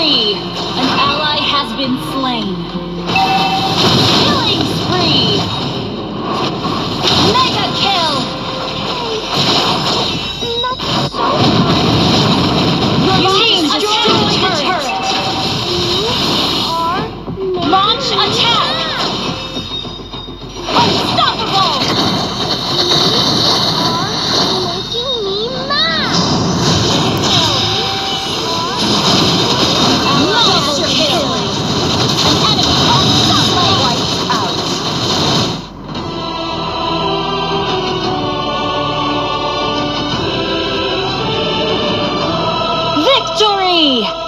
Killing! An ally has been slain. Victory!